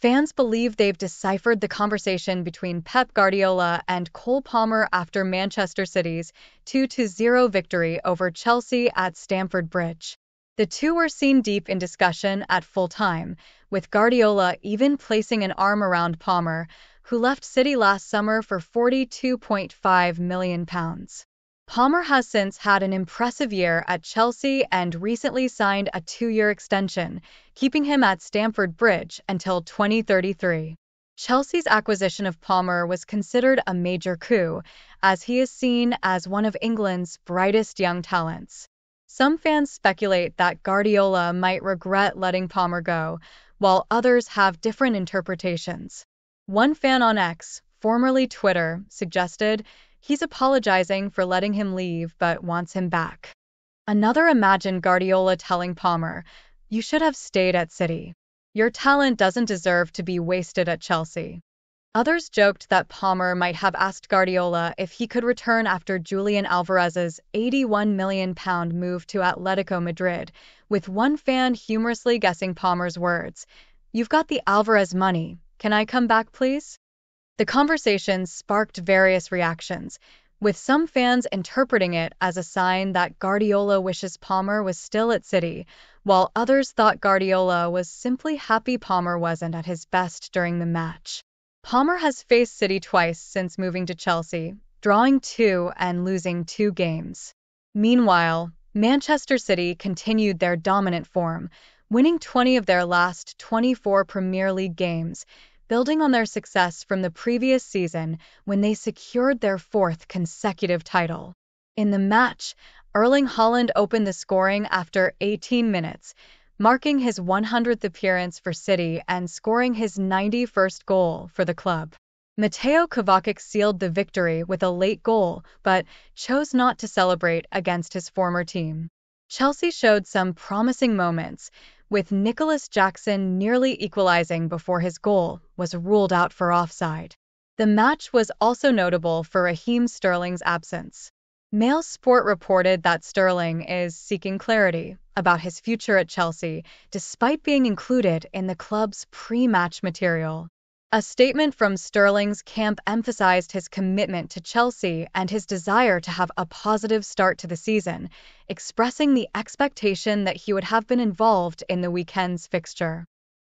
Fans believe they've deciphered the conversation between Pep Guardiola and Cole Palmer after Manchester City's 2-0 victory over Chelsea at Stamford Bridge. The two were seen deep in discussion at full time, with Guardiola even placing an arm around Palmer, who left City last summer for £42.5 million. Palmer has since had an impressive year at Chelsea and recently signed a two-year extension, keeping him at Stamford Bridge until 2033. Chelsea's acquisition of Palmer was considered a major coup, as he is seen as one of England's brightest young talents. Some fans speculate that Guardiola might regret letting Palmer go, while others have different interpretations. One fan on X, formerly Twitter, suggested He's apologizing for letting him leave but wants him back. Another imagined Guardiola telling Palmer, You should have stayed at City. Your talent doesn't deserve to be wasted at Chelsea. Others joked that Palmer might have asked Guardiola if he could return after Julian Alvarez's £81 million move to Atletico Madrid, with one fan humorously guessing Palmer's words, You've got the Alvarez money. Can I come back, please? The conversation sparked various reactions, with some fans interpreting it as a sign that Guardiola wishes Palmer was still at City, while others thought Guardiola was simply happy Palmer wasn't at his best during the match. Palmer has faced City twice since moving to Chelsea, drawing two and losing two games. Meanwhile, Manchester City continued their dominant form, winning 20 of their last 24 Premier League games, building on their success from the previous season when they secured their fourth consecutive title. In the match, Erling Haaland opened the scoring after 18 minutes, marking his 100th appearance for City and scoring his 91st goal for the club. Mateo Kovacic sealed the victory with a late goal, but chose not to celebrate against his former team. Chelsea showed some promising moments, with Nicolas Jackson nearly equalizing before his goal was ruled out for offside. The match was also notable for Raheem Sterling's absence. Mail Sport reported that Sterling is seeking clarity about his future at Chelsea despite being included in the club's pre-match material. A statement from Sterling's camp emphasized his commitment to Chelsea and his desire to have a positive start to the season, expressing the expectation that he would have been involved in the weekend's fixture.